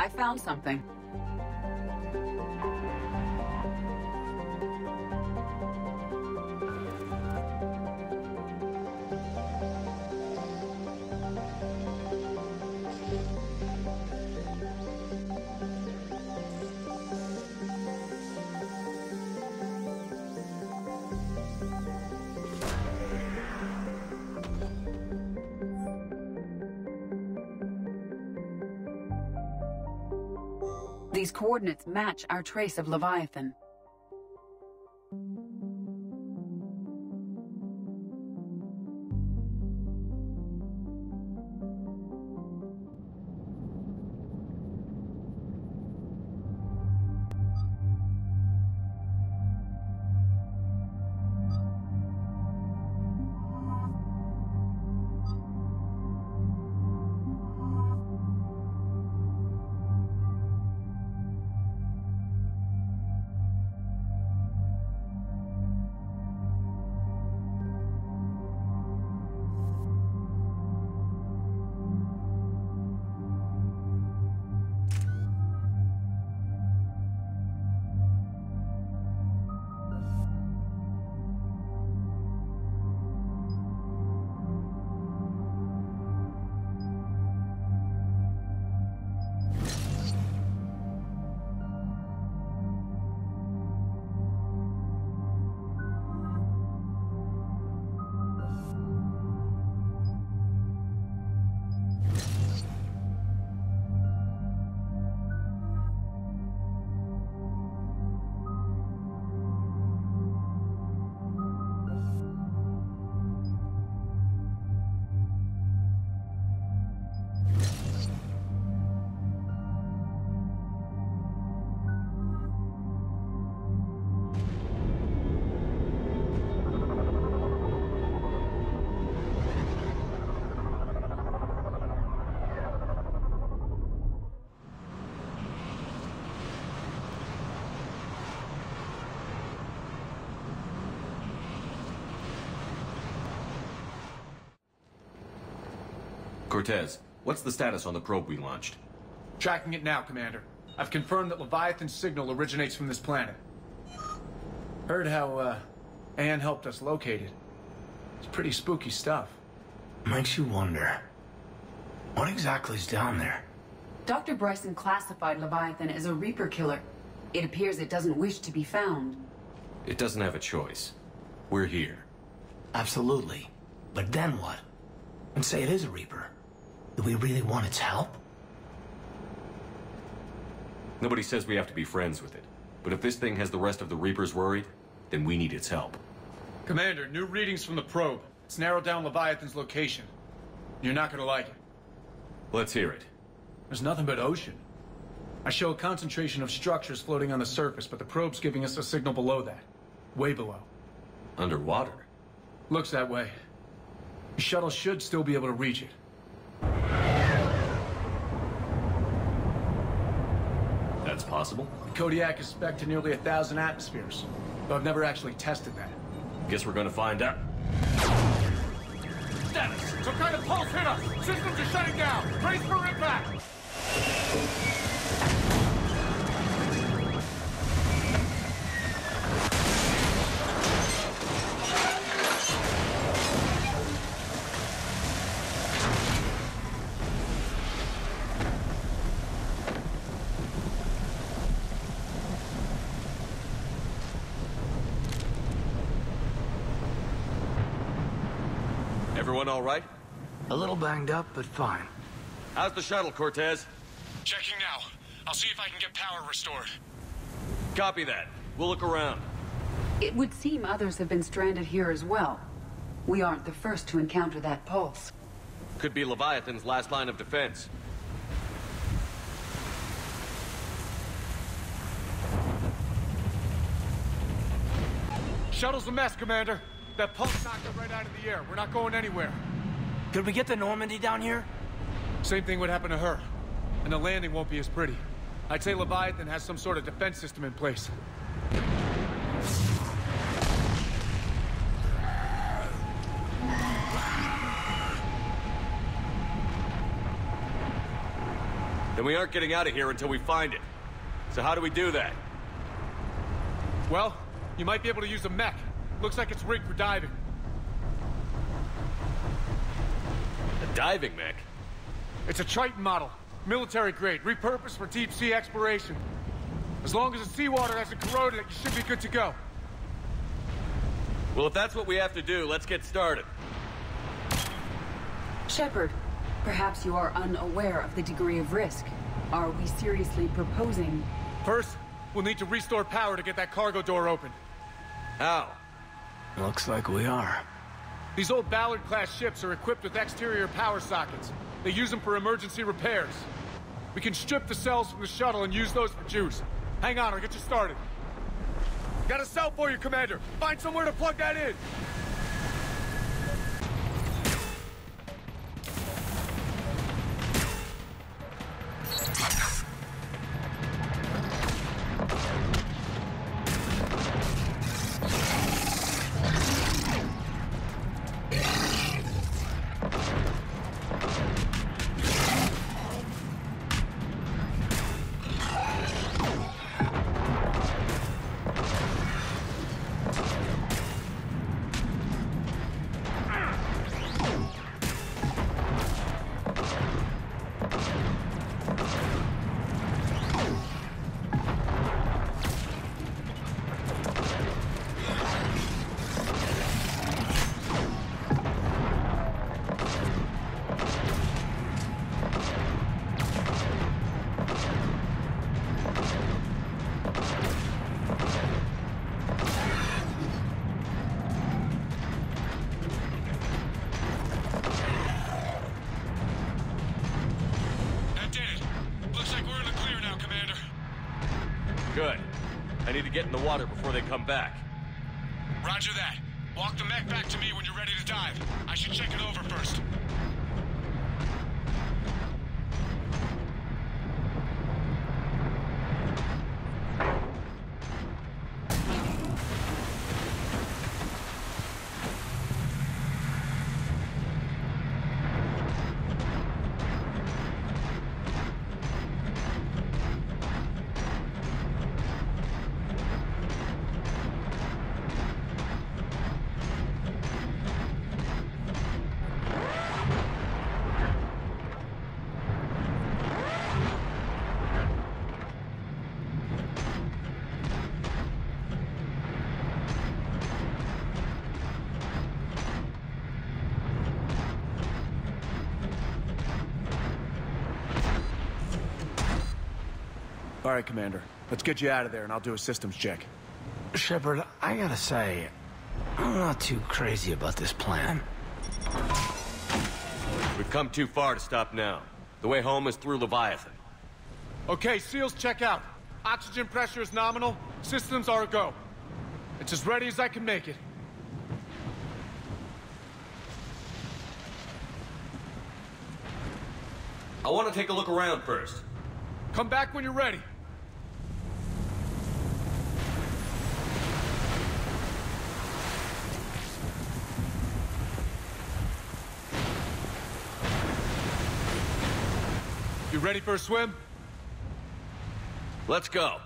I found something. Coordinates match our trace of Leviathan. Cortez, what's the status on the probe we launched? Tracking it now, Commander. I've confirmed that Leviathan's signal originates from this planet. Heard how, uh, Ann helped us locate it. It's pretty spooky stuff. Makes you wonder. What exactly is down there? Dr. Bryson classified Leviathan as a Reaper killer. It appears it doesn't wish to be found. It doesn't have a choice. We're here. Absolutely. But then what? And say it is a Reaper. Do we really want its help? Nobody says we have to be friends with it. But if this thing has the rest of the Reapers worried, then we need its help. Commander, new readings from the probe. It's narrowed down Leviathan's location. You're not gonna like it. Let's hear it. There's nothing but ocean. I show a concentration of structures floating on the surface, but the probe's giving us a signal below that. Way below. Underwater? Looks that way. The shuttle should still be able to reach it. That's possible. The Kodiak is spec to nearly a thousand atmospheres, though I've never actually tested that. Guess we're gonna find out. Status! Some kind of pulse hit us! Systems are shutting down! Brace for impact! All right? A little banged up, but fine. How's the shuttle, Cortez? Checking now. I'll see if I can get power restored. Copy that. We'll look around. It would seem others have been stranded here as well. We aren't the first to encounter that pulse. Could be Leviathan's last line of defense. Shuttle's a mess, Commander. That pulse knocked it right out of the air. We're not going anywhere. Could we get the Normandy down here? Same thing would happen to her. And the landing won't be as pretty. I'd say Leviathan has some sort of defense system in place. Then we aren't getting out of here until we find it. So how do we do that? Well, you might be able to use a mech. Looks like it's rigged for diving. A diving mech? It's a Triton model. Military grade, repurposed for deep sea exploration. As long as the seawater hasn't corroded it, you should be good to go. Well, if that's what we have to do, let's get started. Shepard, perhaps you are unaware of the degree of risk. Are we seriously proposing... First, we'll need to restore power to get that cargo door open. How? Looks like we are. These old Ballard-class ships are equipped with exterior power sockets. They use them for emergency repairs. We can strip the cells from the shuttle and use those for juice. Hang on, I'll get you started. Got a cell for you, Commander. Find somewhere to plug that in. To get in the water before they come back. Roger that. Walk the mech back to me when you're ready to dive. I should check it over first. All right, Commander. Let's get you out of there, and I'll do a systems check. Shepard, I gotta say, I'm not too crazy about this plan. We've come too far to stop now. The way home is through Leviathan. Okay, SEALs check out. Oxygen pressure is nominal. Systems are a go. It's as ready as I can make it. I want to take a look around first. Come back when you're ready. You ready for a swim? Let's go.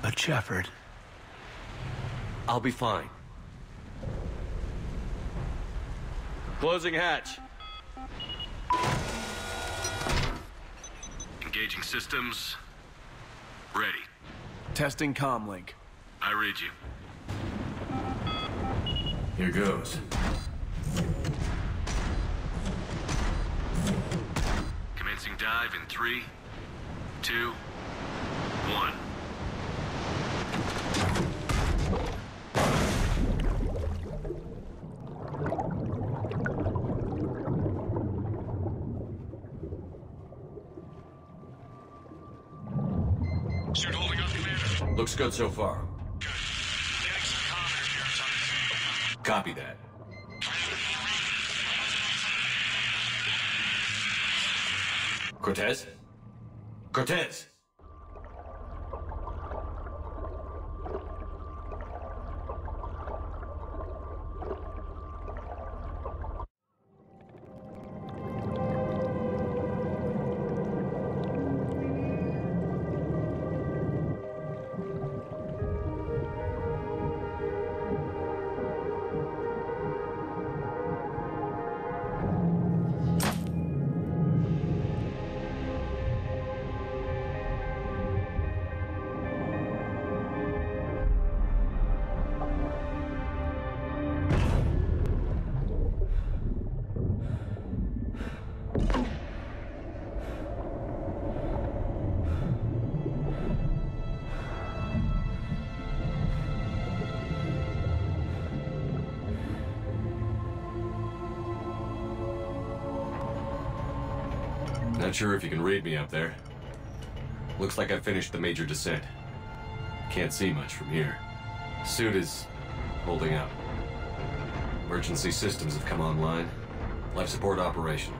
But Shepard, I'll be fine. Closing hatch. Engaging systems. Ready. Testing comlink. I read you. Here goes. Commencing dive in three, two, one. Suit holding up, Commander. Looks good so far. Good. Getting some comm interference on the Copy that. Cortez? Cortez! Not sure if you can read me up there. Looks like I finished the major descent. Can't see much from here. Suit is holding up. Emergency systems have come online. Life support operational.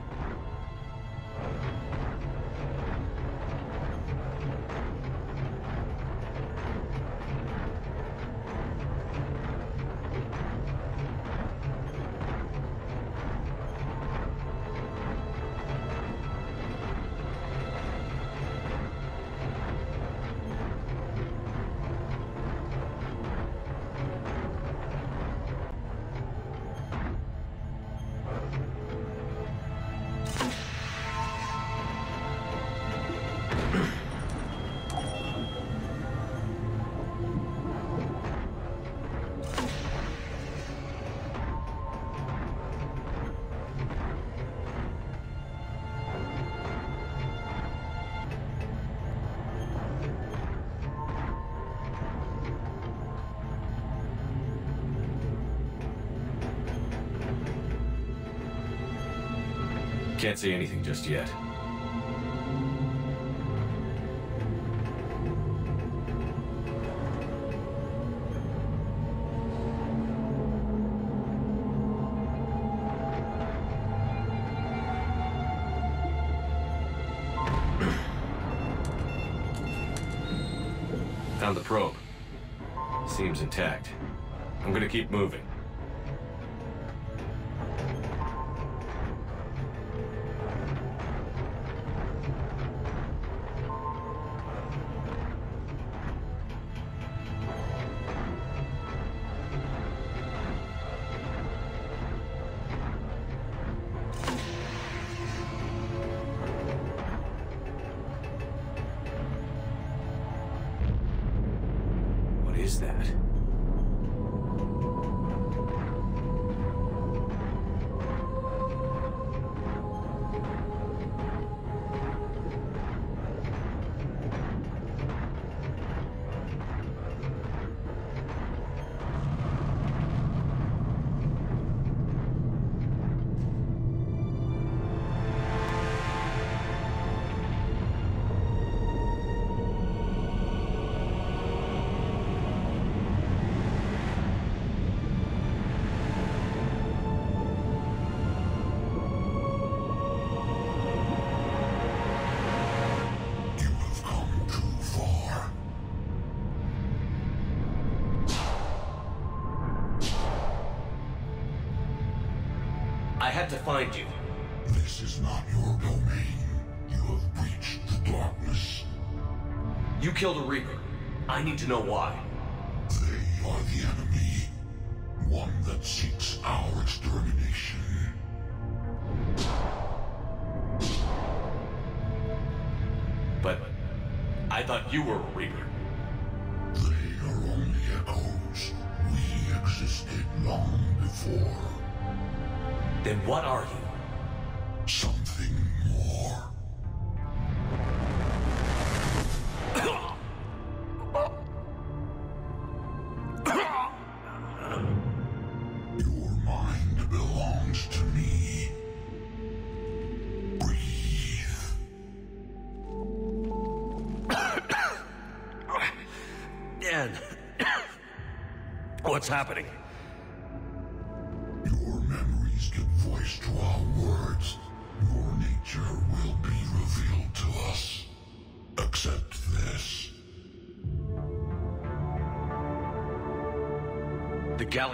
Can't say anything just yet. Found the probe. Seems intact. I'm gonna keep moving. Is that? I had to find you. This is not your domain. You have breached the darkness. You killed a Reaper. I need to know why. They are the enemy. One that seeks our extermination. But I thought you were a Reaper. They are only echoes. We existed long before. Then what are you? Something more. Your mind belongs to me. Breathe. Dan. What's happening?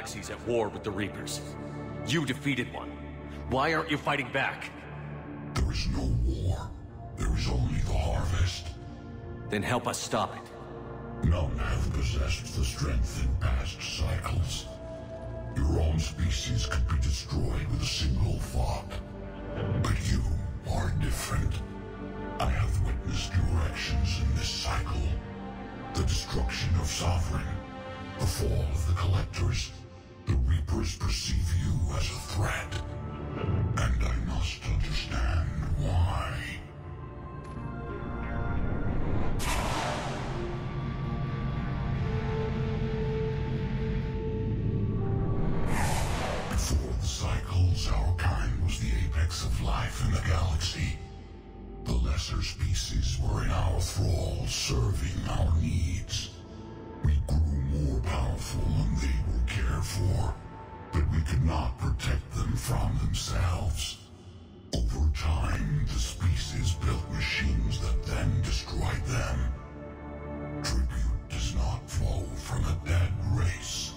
The galaxy's at war with the Reapers. You defeated one. Why aren't you fighting back? There is no war. There is only the harvest. Then help us stop it. None have possessed the strength in past cycles. Your own species could be destroyed with a single thought. But you are different. I have witnessed your actions in this cycle. The destruction of Sovereign, the fall of the Collectors. The Reapers perceive you as a threat. And I must understand why. Before the cycles, our kind was the apex of life in the galaxy. The lesser species were in our thrall, serving our needs. For, but we could not protect them from themselves. Over time, the species built machines that then destroyed them. Tribute does not flow from a dead race.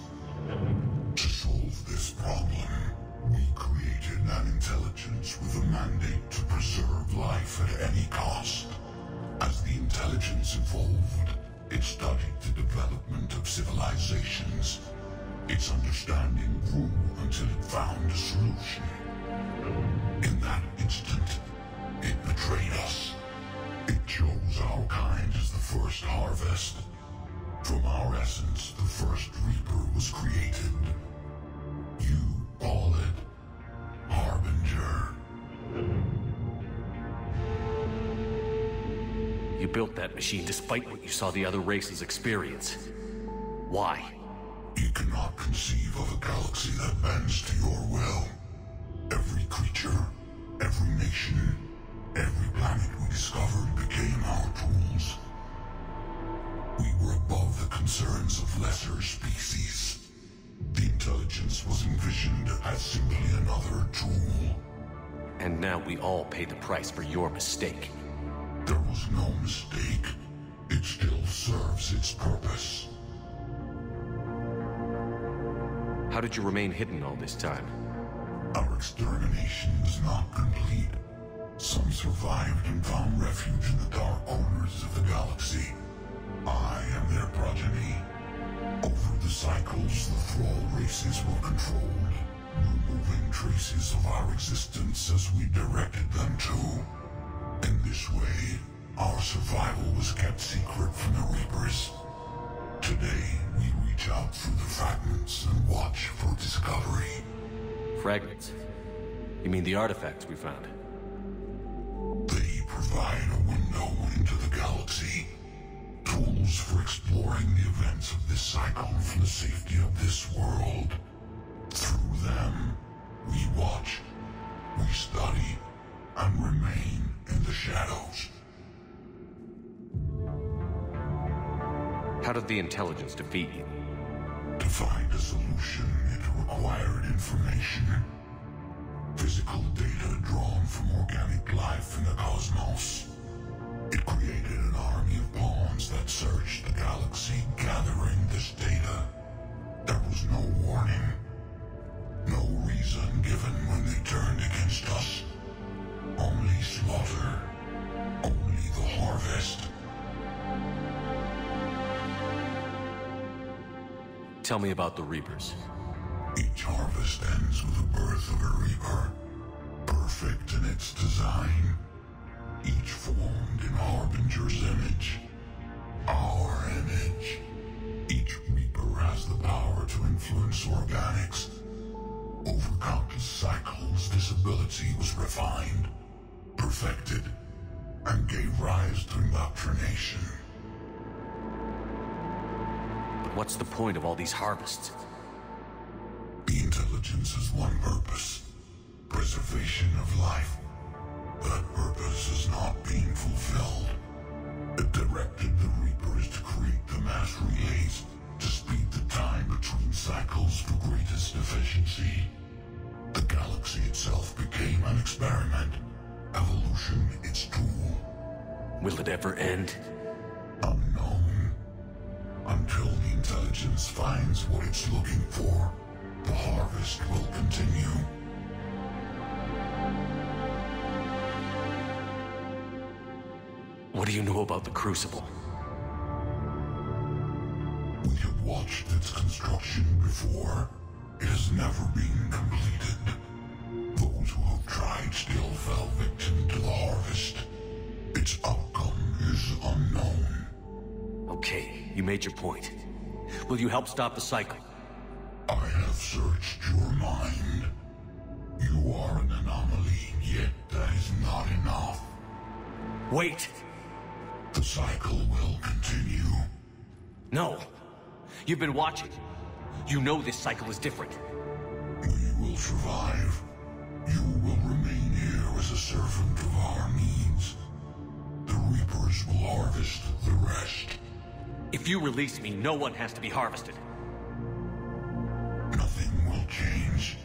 To solve this problem, we created an intelligence with a mandate to preserve life at any cost. As the intelligence evolved, it studied the development of civilizations. Its understanding grew until it found a solution. In that instant, it betrayed us. It chose our kind as the first harvest. From our essence, the first Reaper was created. You call it Harbinger. You built that machine despite what you saw the other races experience. Why? You cannot conceive of a galaxy that bends to your will. Every creature, every nation, every planet we discovered became our tools. We were above the concerns of lesser species. The intelligence was envisioned as simply another tool. And now we all pay the price for your mistake. There was no mistake. It still serves its purpose. How did you remain hidden all this time? Our extermination is not complete. Some survived and found refuge in the dark corners of the galaxy. I am their progeny. Over the cycles, the Thrall races were controlled, removing traces of our existence as we directed them to. In this way, our survival was kept secret from the Reapers. Today, we reach out through the fragments and watch for discovery. Fragments? You mean the artifacts we found? They provide a window into the galaxy. Tools for exploring the events of this cycle from the safety of this world. Through them, we watch, we study, and remain in the shadows. How did the intelligence defeat you? Find a solution, it required information. Physical data drawn from organic life in the cosmos. It created an army of pawns that searched the galaxy gathering this data. There was no warning. No reason given when they turned against us. Only slaughter. Only the harvest. Tell me about the Reapers. Each harvest ends with the birth of a reaper, perfect in its design, each formed in Harbinger's image, our image. Each reaper has the power to influence organics. Over countless cycles, this ability was refined, perfected, and gave rise to indoctrination. What's the point of all these harvests? The intelligence has one purpose. Preservation of life. That purpose is not being fulfilled. It directed the Reapers to create the mass relays to speed the time between cycles for greatest efficiency. The galaxy itself became an experiment. Evolution its tool. Will it ever end? Until the intelligence finds what it's looking for, the harvest will continue. What do you know about the Crucible? We have watched its construction before. It has never been completed. Those who have tried still fell victim to the harvest. Its outcome is unknown. Okay, you made your point. Will you help stop the cycle? I have searched your mind. You are an anomaly, yet that is not enough. Wait! The cycle will continue. No! You've been watching. You know this cycle is different. We will survive. You will remain here as a servant of our needs. If you release me, no one has to be harvested. Nothing will change.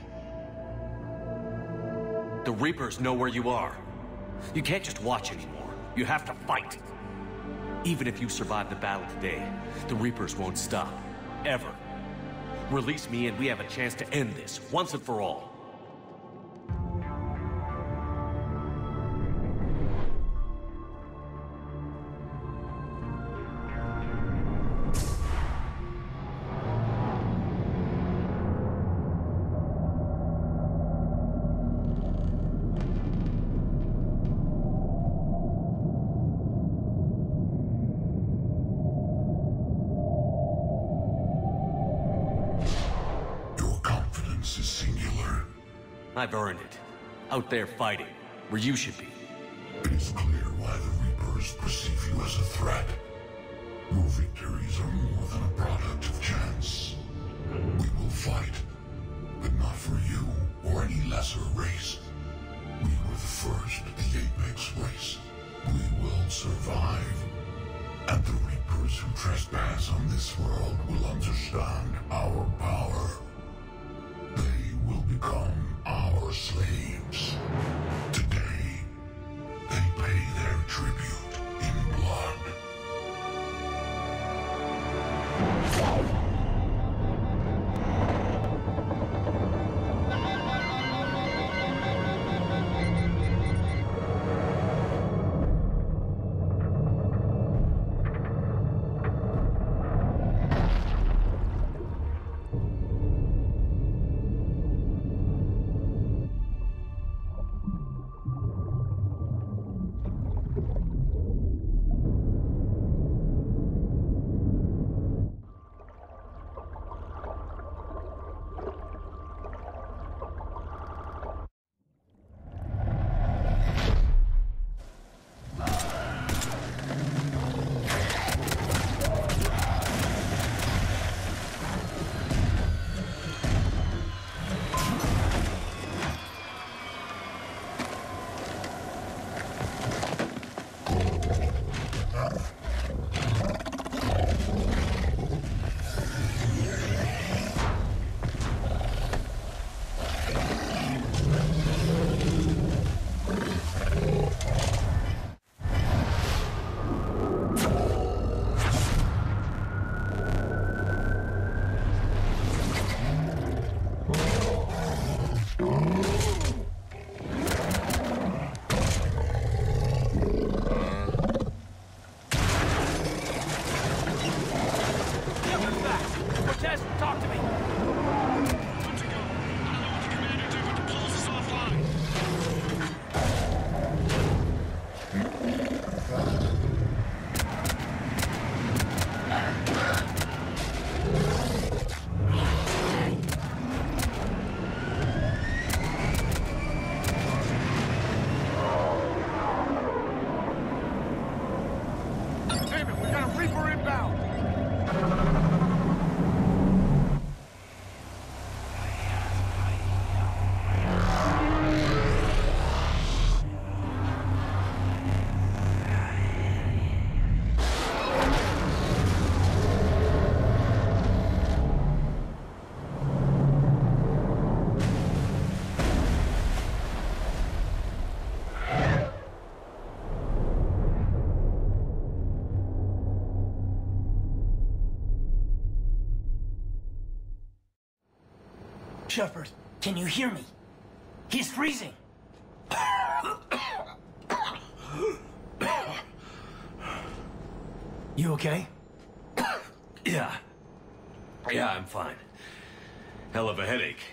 The Reapers know where you are. You can't just watch anymore. You have to fight. Even if you survive the battle today, the Reapers won't stop. Ever. Release me and we have a chance to end this, once and for all. I've earned it. Out there fighting, where you should be. It is clear why the Reapers perceive you as a threat. Your victories are more than a product of chance. We will fight, but not for you or any lesser race. We were the first, the Apex race. We will survive. And the Reapers who trespass on this world will understand our power. Shepard, can you hear me? He's freezing. You okay? Yeah. Yeah, I'm fine. Hell of a headache.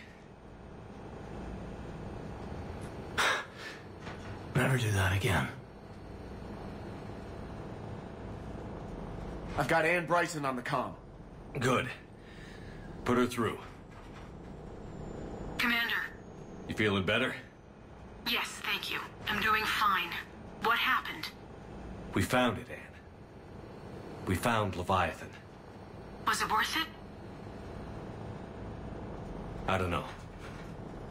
Never do that again. I've got Ann Bryson on the comm. Good. Put her through. You feeling better? Yes, thank you. I'm doing fine. What happened? We found it, Ann. We found Leviathan. Was it worth it? I don't know.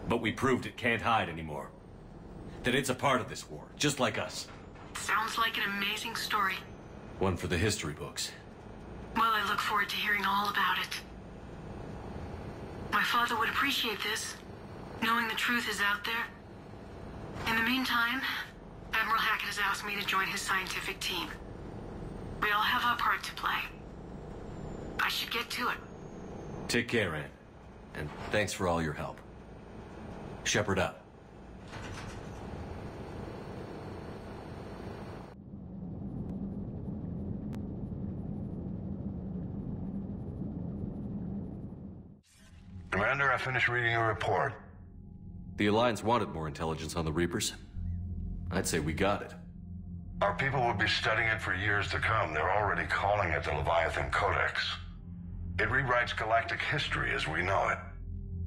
But we proved it can't hide anymore. That it's a part of this war, just like us. Sounds like an amazing story. One for the history books. Well, I look forward to hearing all about it. My father would appreciate this, knowing the truth is out there. In the meantime, Admiral Hackett has asked me to join his scientific team. We all have our part to play. I should get to it. Take care, Ann. And thanks for all your help. Shepard up. Commander, I finished reading your report. The Alliance wanted more intelligence on the Reapers. I'd say we got it. Our people will be studying it for years to come. They're already calling it the Leviathan Codex. It rewrites galactic history as we know it.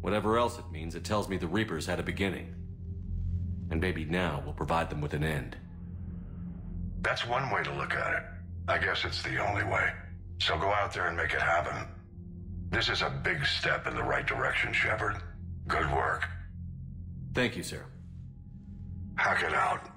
Whatever else it means, it tells me the Reapers had a beginning. And maybe now we'll provide them with an end. That's one way to look at it. I guess it's the only way. So go out there and make it happen. This is a big step in the right direction, Shepard. Good work. Thank you, sir. Hackett out.